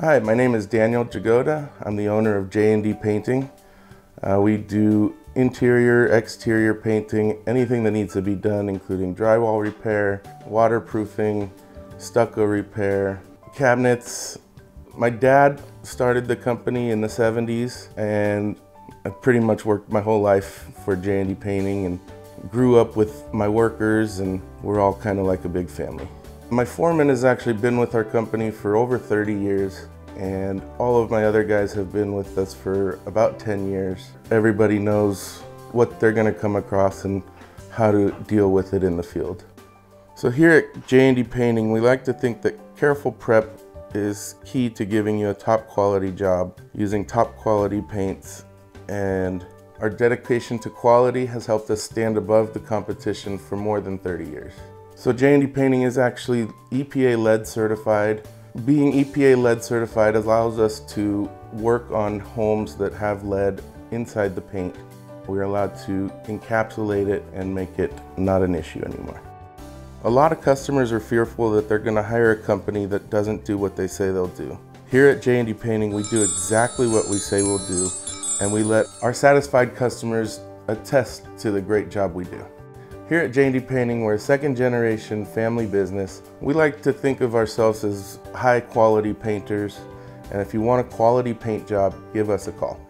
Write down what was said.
Hi, my name is Daniel Jagoda. I'm the owner of J&D Painting. Uh, we do interior, exterior painting, anything that needs to be done, including drywall repair, waterproofing, stucco repair, cabinets. My dad started the company in the 70s and I pretty much worked my whole life for J&D Painting and grew up with my workers and we're all kind of like a big family. My foreman has actually been with our company for over 30 years and all of my other guys have been with us for about 10 years. Everybody knows what they're gonna come across and how to deal with it in the field. So here at J&D Painting, we like to think that careful prep is key to giving you a top quality job using top quality paints and our dedication to quality has helped us stand above the competition for more than 30 years. So J&D Painting is actually EPA lead certified. Being EPA lead certified allows us to work on homes that have lead inside the paint. We're allowed to encapsulate it and make it not an issue anymore. A lot of customers are fearful that they're gonna hire a company that doesn't do what they say they'll do. Here at J&D Painting, we do exactly what we say we'll do, and we let our satisfied customers attest to the great job we do. Here at J&D Painting, we're a second generation family business. We like to think of ourselves as high quality painters, and if you want a quality paint job, give us a call.